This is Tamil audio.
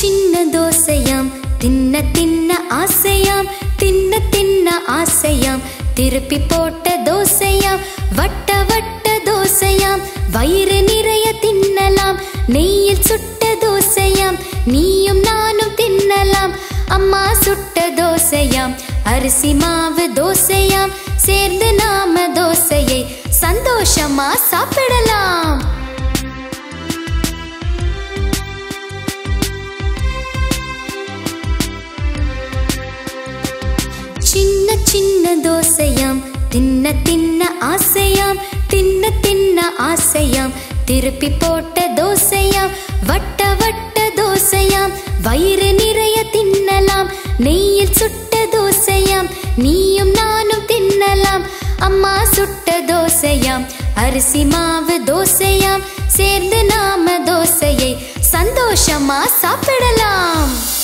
சின்ன தோசையாம் தின்ன தின்ன ஆசையாம் தின்ன தின்ன ஆசையாம். திருப்பி போட்ட தோசையாம் வட்ட வட்ட தோசையாம். வயிறு நிறைய தின்னலாம் நெய்யில் சுட்ட தோசையாம். நீயும் நானும் தின்னலாம் அம்மா சுட்ட தோசையாம். அரிசி மாவு தோசையாம் சேர்ந்து நாம தோசையை சந்தோஷமா சாப்பிட சின்ன தோசையாம் தின்ன தின்ன ஆசையாம் தின்ன தின்ன ஆசையாம். திருப்பி போட்ட தோசையாம் வட்ட வட்ட தோசையாம். வயிறு நிறைய தின்னலாம் நெய்யில் சுட்ட தோசையாம். நீயும் நானும் தின்னலாம் அம்மா சுட்ட தோசையாம். அரிசி மாவு தோசையாம் சேர்ந்து நாம தோசையை சந்தோஷமா சாப்பிடலாம்.